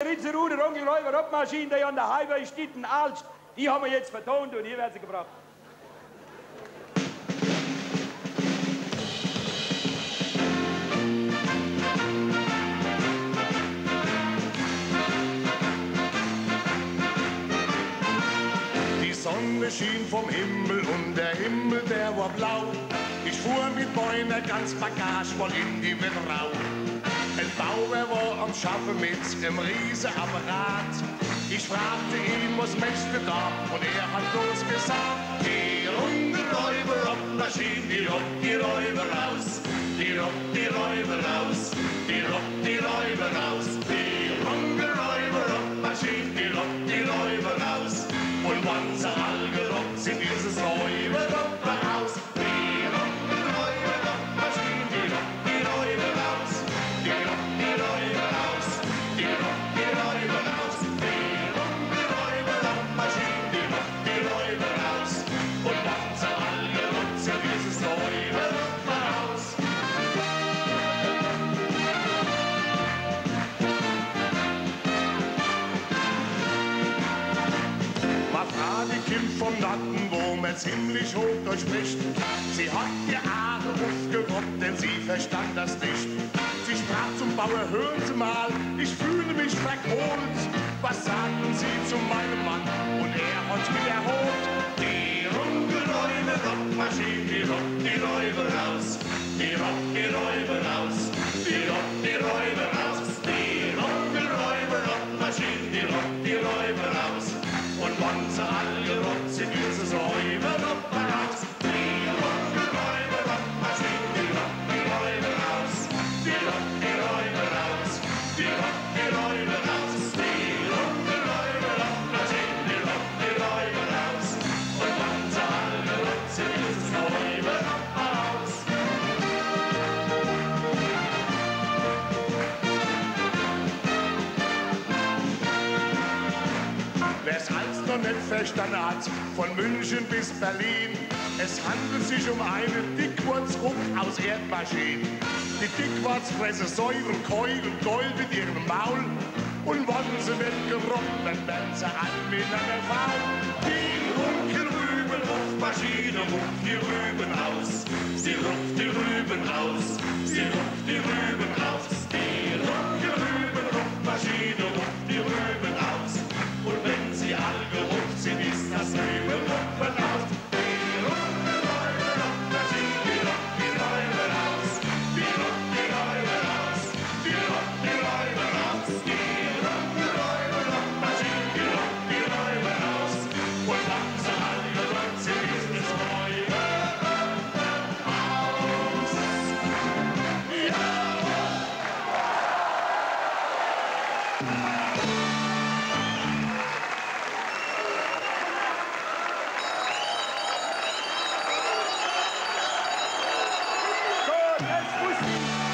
Ritzerune, Rongelräuber, Robmaschine, die an der Highway steht, in Alst, die haben wir jetzt vertont und hier werden sie gebracht. Die Sonne schien vom Himmel und der Himmel, der war blau. Ich fuhr mit meiner ganz Bagage voll in die Wetterau. Ein Bauer war am Schaffen mit einem Riesenapparat. Ich fragte ihn, was möchte da? Und er hat bloß gesagt, die Rundenräuber auf Maschine, die rock die Räuber raus. Die rock die Räuber raus. Die rock die Räuber raus. Die Rundenräuber auf Maschine, die rock die Räuber raus. Und wann Vom Nacken, wo man ziemlich hoch durchspricht. Sie hat ihr Haare aufgerobbt, denn sie verstand das nicht. Sie sprach zum Bauer, hören Sie mal, ich fühle mich verkohlt. Was sagen Sie zu meinem Mann? Und er hat wiederholt. Die Rungeräume Rockmaschine, die rockt die Räuber raus. Die rockt die Räuber raus. Verstanden hat, von München bis Berlin, es handelt sich um einen Dickwartsruck aus Erdmaschinen. Die Dickwarts fressen Säuren, Keul und Gold mit ihrem Maul und wenn sie nicht gerockt, dann werden sie alle miteinander faul. Die rucken Rüben auf Maschine, ruft die Rüben aus. Sie ruft die Rüben aus. Sie ruft die Rüben aus. So, das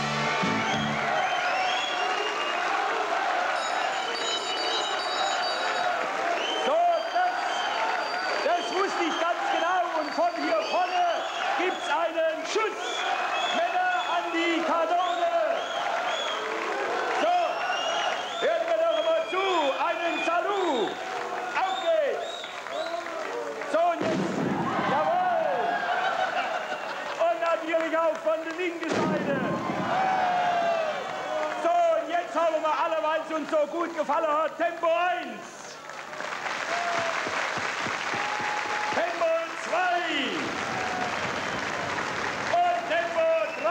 Seite. So, und jetzt haben wir alle, weil es uns so gut gefallen hat, Tempo 1. Tempo 2. Und Tempo 3.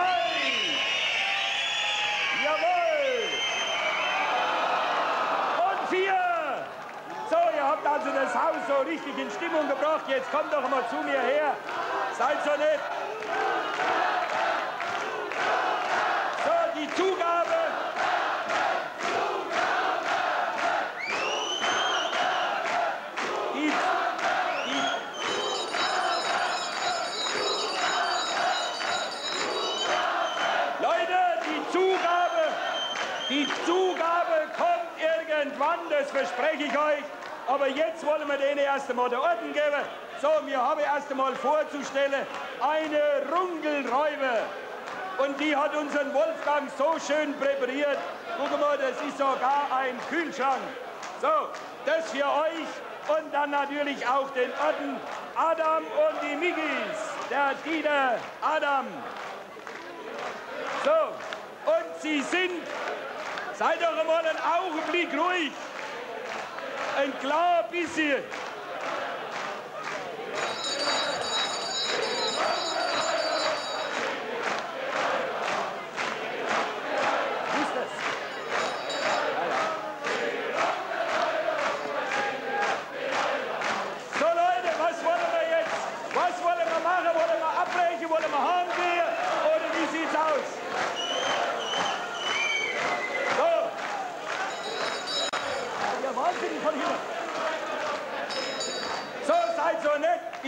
Jawohl. Und 4. So, ihr habt also das Haus so richtig in Stimmung gebracht. Jetzt kommt doch mal zu mir her. Seid so nett. Zugabe. Die, Zugabe, kommt irgendwann, das verspreche ich euch. Aber jetzt wollen wir denen erst einmal den Orden geben. So, wir haben erst einmal vorzustellen eine Rungelräuber. Und die hat unseren Wolfgang so schön präpariert. Guck mal, das ist sogar ein Kühlschrank. So, das für euch und dann natürlich auch den Orden Adam und die Migis. Der Dieter Adam. So, und Sie sind, seid doch einmal einen Augenblick ruhig. Ein klar bisschen.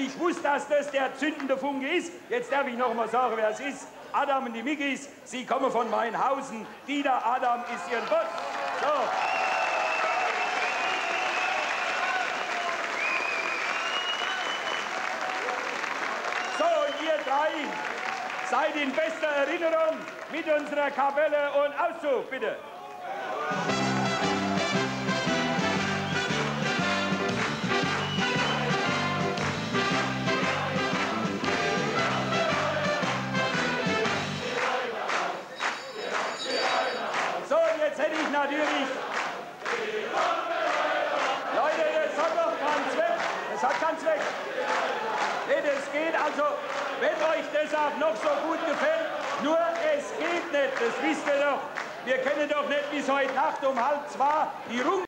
Ich wusste, dass das der zündende Funke ist. Jetzt darf ich noch mal sagen, wer es ist. Adam und die Mickis, sie kommen von Mainhausen. Dieter Adam ist ihr Boss. So. So, und ihr drei seid in bester Erinnerung mit unserer Kapelle und Auszug, bitte. Zweck. Nee, das geht also, wenn euch das auch noch so gut gefällt, nur es geht nicht, das wisst ihr doch. Wir können doch nicht bis heute Nacht um halb zwei die Rum